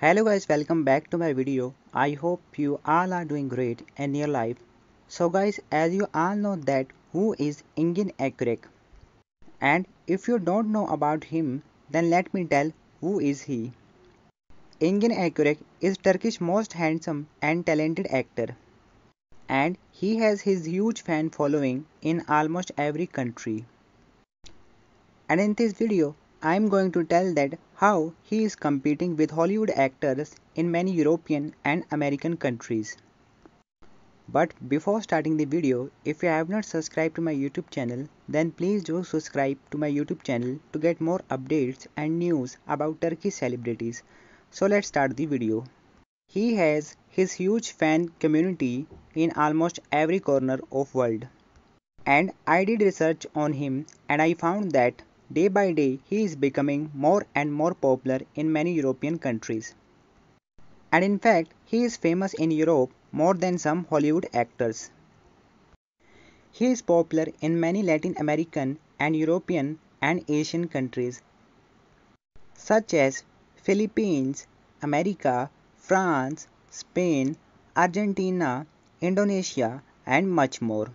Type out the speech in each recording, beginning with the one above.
Hello guys, welcome back to my video. I hope you all are doing great in your life. So guys, as you all know that who is Engin Akyurek? And if you don't know about him, then let me tell who is he. Engin Akyurek is Turkish most handsome and talented actor. And he has his huge fan following in almost every country. And in this video, I am going to tell that how he is competing with Hollywood actors in many European and American countries. But before starting the video, if you have not subscribed to my YouTube channel, then please do subscribe to my YouTube channel to get more updates and news about Turkish celebrities. So let's start the video. He has his huge fan community in almost every corner of world. And I did research on him and I found that Day by day, he is becoming more and more popular in many European countries. And in fact, he is famous in Europe more than some Hollywood actors. He is popular in many Latin American and European and Asian countries such as Philippines, America, France, Spain, Argentina, Indonesia and much more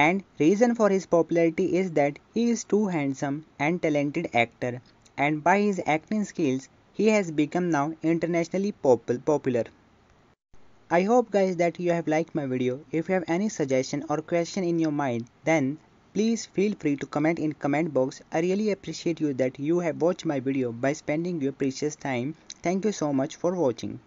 and reason for his popularity is that he is too handsome and talented actor and by his acting skills he has become now internationally popular. I hope guys that you have liked my video. If you have any suggestion or question in your mind then please feel free to comment in comment box. I really appreciate you that you have watched my video by spending your precious time. Thank you so much for watching.